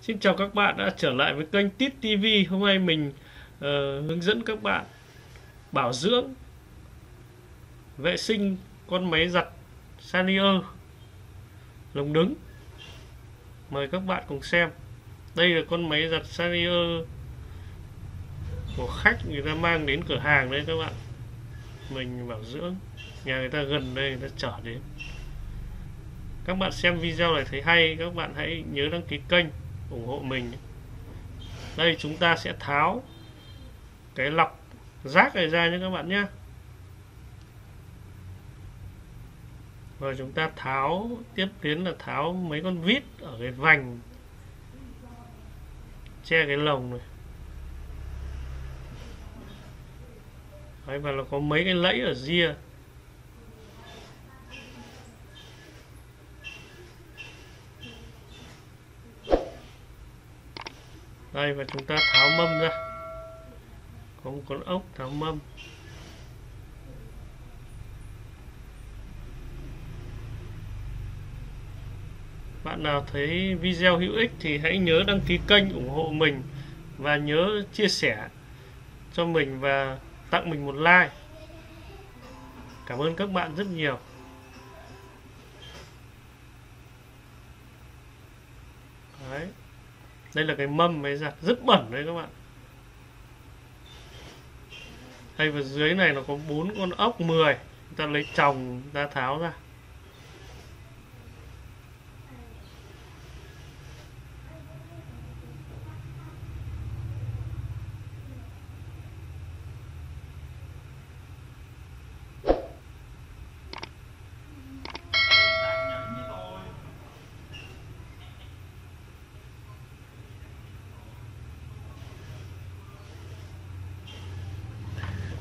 Xin chào các bạn đã trở lại với kênh Tít TV. Hôm nay mình uh, hướng dẫn các bạn bảo dưỡng vệ sinh con máy giặt Sanio lồng đứng. Mời các bạn cùng xem. Đây là con máy giặt Sanio của khách người ta mang đến cửa hàng đấy các bạn. Mình bảo dưỡng nhà người ta gần đây người ta chở đến. Các bạn xem video này thấy hay các bạn hãy nhớ đăng ký kênh ủng hộ mình đây chúng ta sẽ tháo cái lọc rác này ra nhé các bạn nhé. Rồi chúng ta tháo tiếp đến là tháo mấy con vít ở cái vành che cái lồng này. Đấy, và nó có mấy cái lẫy ở ria đây và chúng ta tháo mâm ra. Có một con ốc tháo mâm. Bạn nào thấy video hữu ích thì hãy nhớ đăng ký kênh ủng hộ mình và nhớ chia sẻ cho mình và tặng mình một like. Cảm ơn các bạn rất nhiều đấy đây là cái mâm ấy ra. Rất bẩn đấy các bạn. Đây và dưới này nó có bốn con ốc 10 ta lấy chồng ta tháo ra.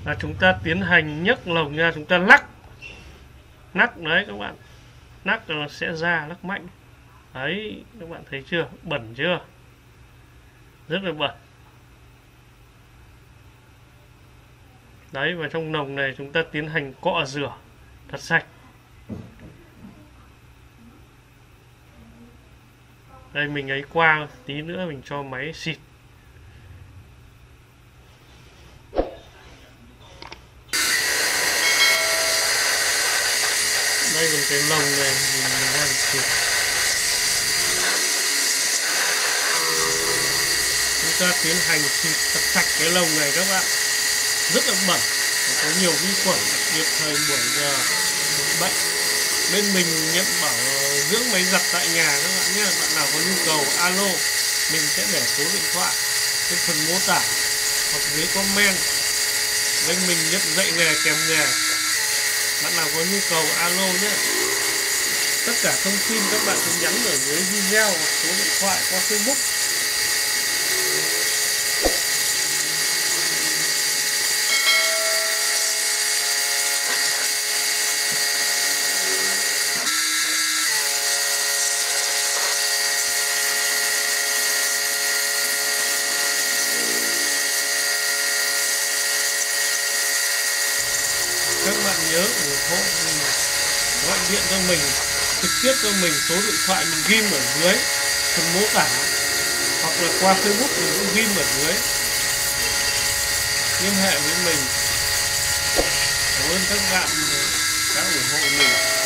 Là chúng ta tiến hành nhấc lồng ra, chúng ta lắc. Lắc, đấy, các bạn. Lắc là sẽ ra, lắc mạnh. Đấy, các bạn thấy chưa? Bẩn chưa? Rất là bẩn. Đấy, và trong lồng này chúng ta tiến hành cọ rửa, thật sạch. Đây, mình ấy qua tí nữa mình cho máy xịt đây là cái lồng này mình đang xịt chúng ta tiến hành xịt thật sạch cái lồng này các bạn. Rất là bẩn có nhiều vi khuẩn, đặc biệt thời buổi giờ bệnh. Bên mình nhận bảo dưỡng máy giặt tại nhà các bạn nhé. Bạn nào có nhu cầu, alo, mình sẽ để số điện thoại trên phần mô tả hoặc dưới comment. Bên mình nhận dạy nghề, kèm nghề. Bạn nào có nhu cầu, alo nhé. Tất cả thông tin các bạn cứ nhắn ở dưới video hoặc số điện thoại qua facebook các bạn nhớ ủng hộ mình gọi điện cho mình, trực tiếp cho mình số điện thoại mình ghim ở dưới phần mô tả. Hoặc là qua facebook mình cũng ghim ở dưới. Liên hệ với mình. Cảm ơn các bạn đã ủng hộ mình.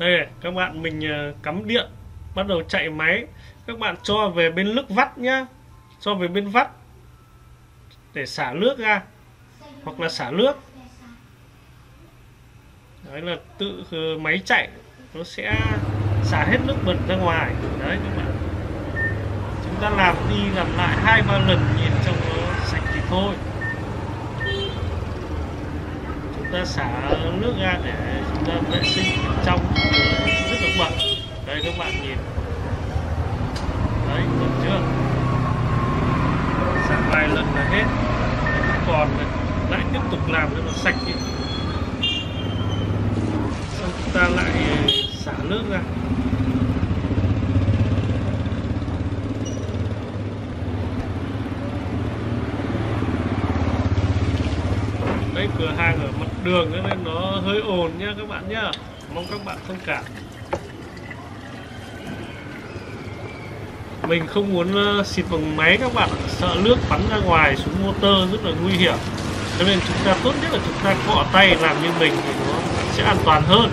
Đây các bạn mình ờ, cắm điện, bắt đầu chạy máy. Các bạn cho về bên nước vắt nhá. Cho về bên vắt. Để xả nước ra. Hoặc là xả nước. Đấy là tự ờ, máy chạy. Nó sẽ xả hết nước bẩn ra ngoài. Đấy, các bạn. Chúng ta làm đi làm lại hai ba lần nhìn trong nó sạch thì thôi chúng ta xả nước ra để chúng ta vệ sinh trong rất là bẩn. Đây các bạn nhìn. Đấy được chưa? Xả vài lần là hết. Đấy, còn này lại tiếp tục làm cho nó sạch đi. Xong chúng ta lại ờ, xả nước ra. Đấy cửa hàng ở mặt đường nên nó hơi ồn nha các bạn nhá. Mong các bạn thông cảm. Mình không muốn ờ, xịt bằng máy các bạn sợ nước bắn ra ngoài xuống motor rất là nguy hiểm. Cho nên chúng ta tốt nhất là chúng ta cọ tay làm như mình thì nó sẽ an toàn hơn.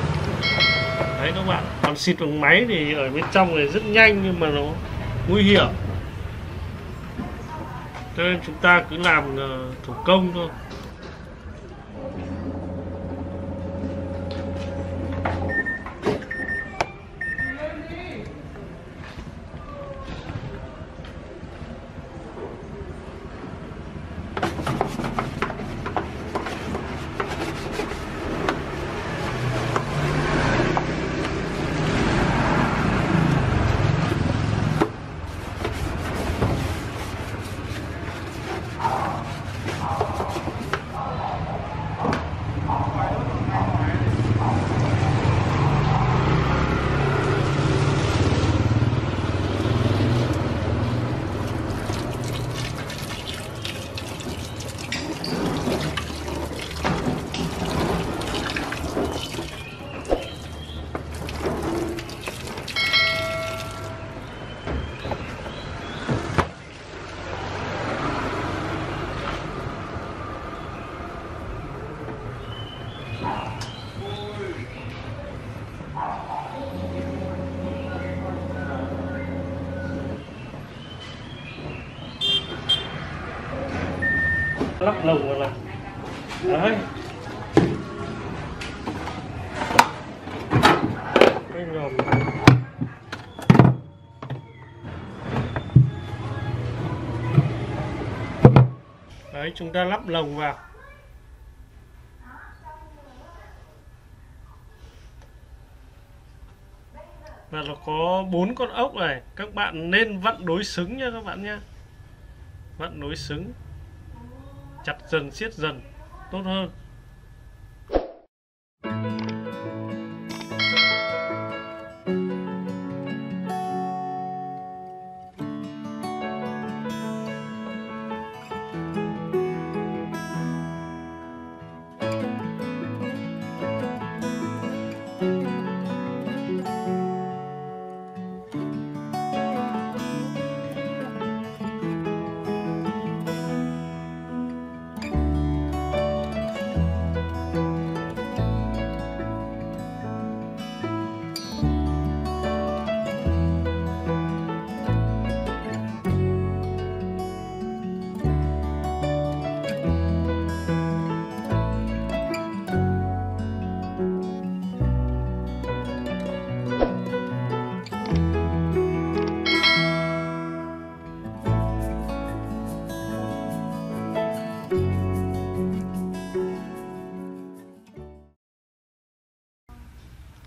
Đấy các bạn còn xịt bằng máy thì ở bên trong này rất nhanh nhưng mà nó nguy hiểm. Cho nên chúng ta cứ làm ờ, thủ công thôi. Lắp lồng vào là đấy. Cái nhòm đấy, chúng ta lắp lồng vào. Và nó có bốn con ốc này. Các bạn nên vặn đối xứng nha các bạn nhé vặn đối xứng chặt dần siết dần tốt hơn.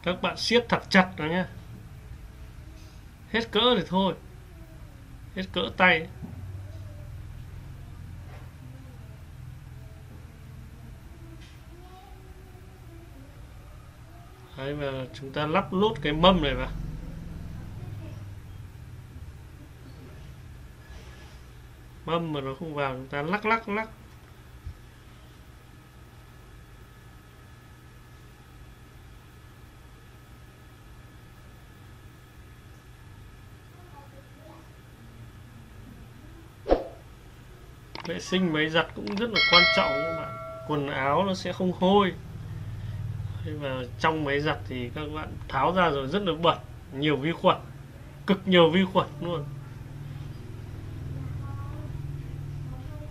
Các bạn siết thật chặt đó nhé hết cỡ thì thôi. Hết cỡ tay. Đấy, và chúng ta lắp lốt cái mâm này vào. Mâm mà nó không vào, chúng ta lắc lắc lắc. Vệ sinh máy giặt cũng rất là quan trọng các bạn. Quần áo nó sẽ không hôi. Và trong máy giặt thì các bạn tháo ra rồi rất là bẩn, nhiều vi khuẩn, cực nhiều vi khuẩn luôn.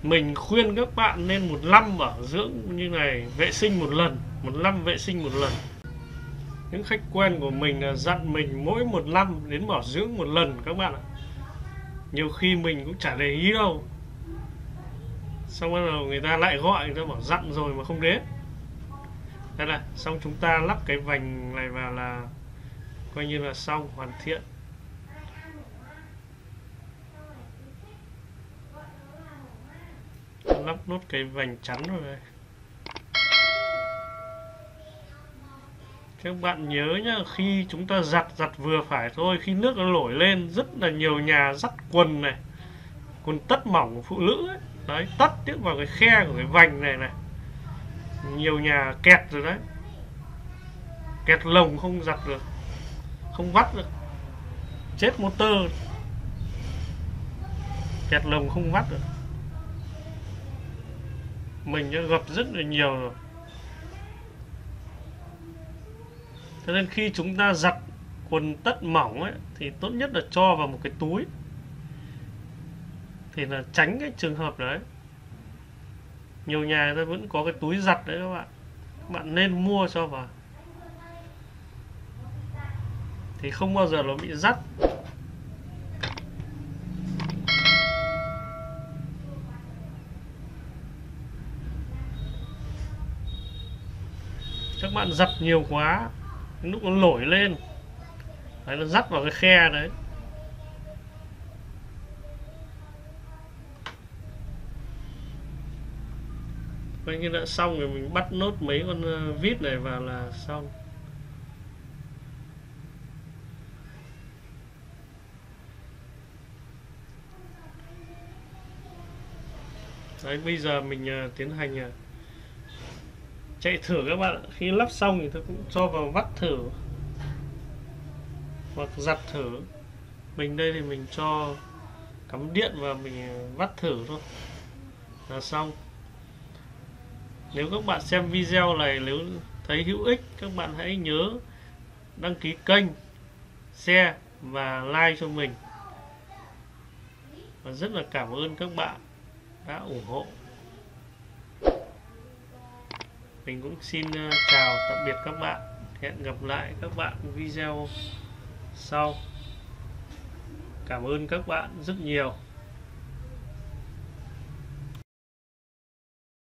Mình khuyên các bạn nên một năm ở dưỡng như này, vệ sinh một lần, một năm vệ sinh một lần. Những khách quen của mình là dặn mình mỗi một năm đến bảo dưỡng một lần các bạn ạ. Nhiều khi mình cũng chả để ý đâu xong bắt đầu người ta lại gọi, người ta bảo dặn rồi mà không đến đây là xong chúng ta lắp cái vành này vào là coi như là xong, hoàn thiện lắp nốt cái vành chắn rồi này. các bạn nhớ nhá, khi chúng ta giặt giặt vừa phải thôi, khi nước nó nổi lên, rất là nhiều nhà dắt quần này, quần tất mỏng của phụ nữ ấy đấy, tất tiếp vào cái khe của cái vành này này. Nhiều nhà kẹt rồi đấy. Kẹt lồng không giặt được. Không vắt được. Chết motor. Kẹt lồng không vắt được. Mình đã gặp rất là nhiều rồi. Cho nên khi chúng ta giặt quần tất mỏng ấy, thì tốt nhất là cho vào một cái túi thì là tránh cái trường hợp đấy. Nhiều nhà ta vẫn có cái túi giặt đấy các bạn. Các bạn nên mua cho vào. Thì không bao giờ nó bị rắt. Các bạn giặt nhiều quá lúc nó nổi lên đấy, nó dắt vào cái khe đấy. Coi như đã xong rồi mình bắt nốt mấy con ờ, vít này vào là xong. Đấy bây giờ mình uh, tiến hành uh, chạy thử các bạn khi lắp xong thì tôi cũng cho vào vắt thử hoặc giặt thử. Mình đây thì mình cho cắm điện và mình vắt thử thôi. Là xong nếu các bạn xem video này, nếu thấy hữu ích, các bạn hãy nhớ đăng ký kênh, share và like cho mình. Và rất là cảm ơn các bạn đã ủng hộ. Mình cũng xin ờ, chào tạm biệt các bạn. Hẹn gặp lại các bạn video sau. Cảm ơn các bạn rất nhiều.